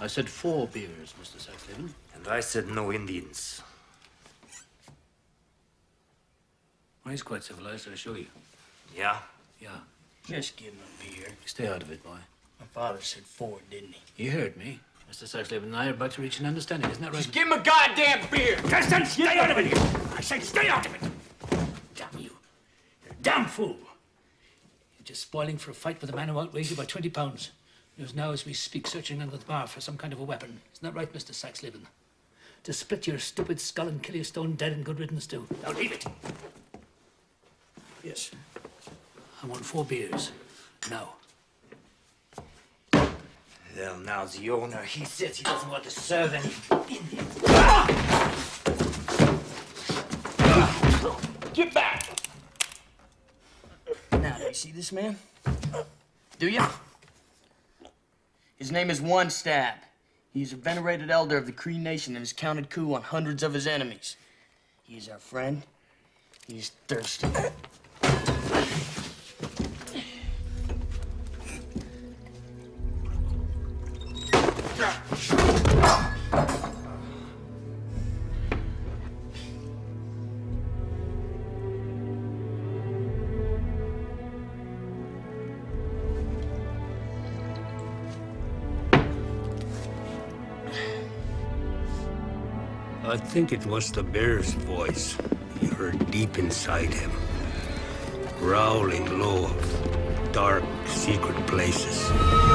I said four beers, Mr. Saxhaven. And I said no Indians. Well, he's quite civilized, I assure you. Yeah? Yeah. Just give him a beer. Stay out of it, boy. My father said four, didn't he? You heard me. Mr. Saxhaven and I are about to reach an understanding, isn't that right? Just give him a goddamn beer! Tristan, stay out of it! I say stay out of it! Damn you. You're a damn fool. You're just spoiling for a fight with a man who outweighs you by 20 pounds. Who's now, as we speak, searching under the bar for some kind of a weapon. Isn't that right, Mr. Saxhaven? To split your stupid skull and kill you stone dead and good riddance too. Now leave it. Yes. I want four beers. Now. Well, now the owner, he says he doesn't want to serve any Indians. Get back! Now, do you see this man? Do you? His name is One Stab. He is a venerated elder of the Cree Nation and has counted coup on hundreds of his enemies. He is our friend. He is thirsty. I think it was the bear's voice he heard deep inside him, growling low of dark, secret places.